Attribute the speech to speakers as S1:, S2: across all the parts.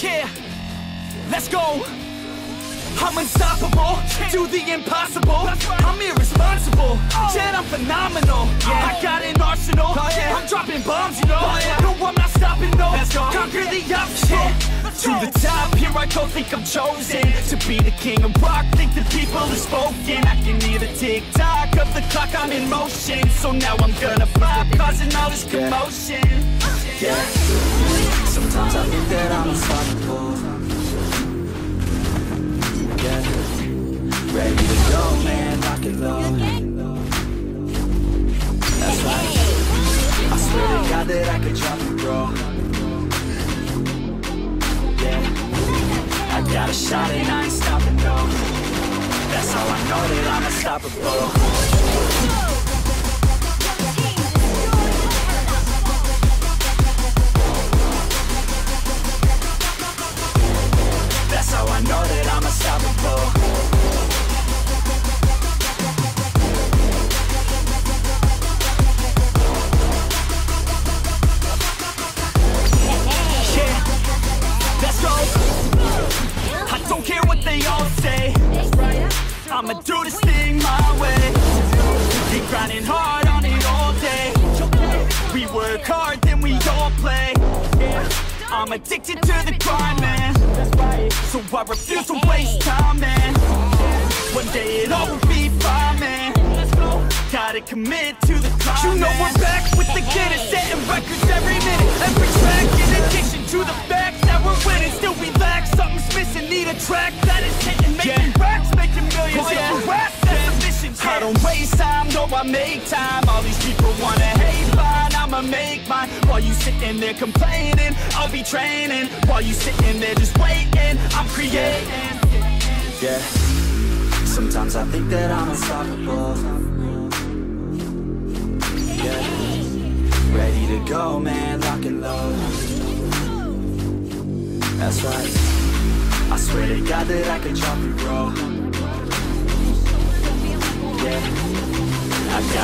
S1: Yeah, let's go. I'm unstoppable, do the impossible. I'm irresponsible phenomenal. I got an arsenal, oh, I'm dropping bombs, you know. Oh, no, I'm not stopping, no. Conquer the obstacle. To the top, here I go, think I'm chosen To be the king of rock, think the people have spoken I can hear the tick-tock of the clock, I'm in motion So now I'm gonna pop, causing all this commotion
S2: Yeah. Sometimes I think that I'm unstoppable. Yeah. Ready to go, man, rock it low. God that I could drop it, bro. Yeah. I got a shot and I ain't stopping, no. That's how I know that I'm unstoppable.
S1: I'ma do this thing my way. Keep grinding hard on it all day. We work hard, then we all play. I'm addicted to the grind, man. So I refuse to waste time, man. One day it all will be fine, man. Gotta commit to the climb, You know we're back with the Guinness Setting records every minute, every track In addition to the fact that we're winning. Still we lack, something's missing. Need a track that is hitting making I make time All these people wanna hate mine I'ma make mine While you sitting there complaining I'll be training While you sitting there just waiting I'm creating
S2: Yeah. Sometimes I think that I'm unstoppable. Yeah. Ready to go, man, lock and load. That's right. I swear to God that I can drop it, bro.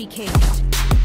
S3: Be caged.